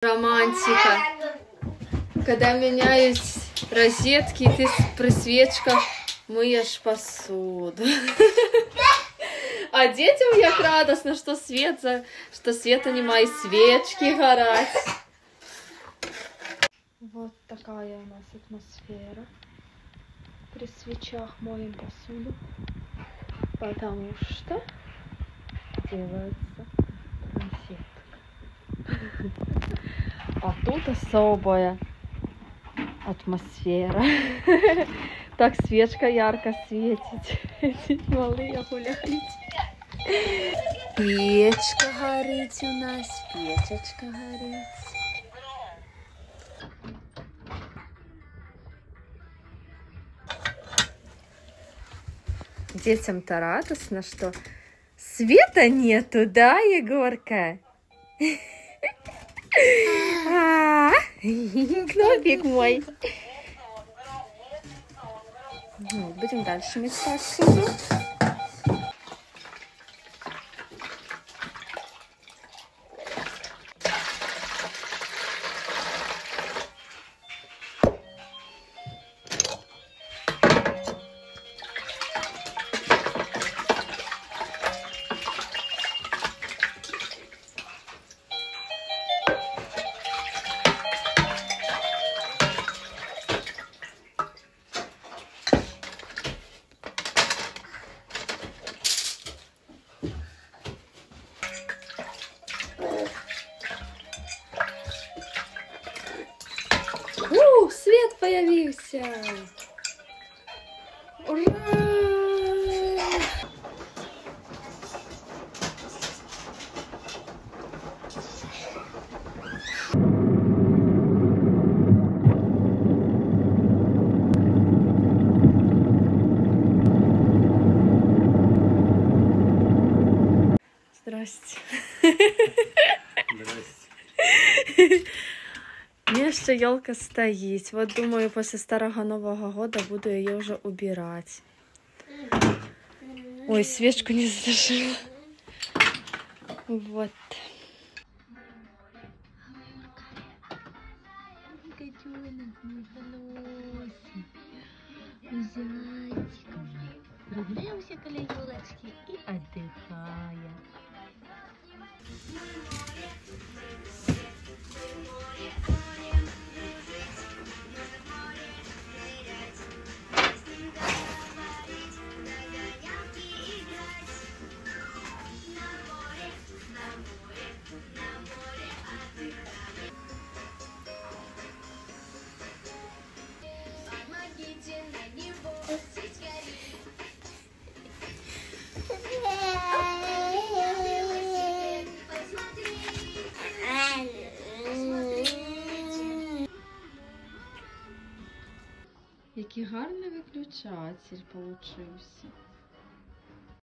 Романтика. Когда меняют розетки, ты с- при свечках миєш посуду. А детям як радостно, что свет за... что света немає, і свечки горять. Вот такая у нас атмосфера. При свечах моем посуду. Потому что делается конфетка. а тут особая атмосфера. Так свечка ярко светит. Малые гуляют. Печка горит у нас, печечка горит. Детям-то радостно, что света нету, да, Егорка? А, Кнопик мой. Будем дальше мыть появился! Ура! Здрасте. Еще елка стоит. Вот думаю, после старого Нового года буду ее уже убирать. Ой, свечку не зажила. Вот. Прогуляемся коли елочки и Який гарний виключатель получився.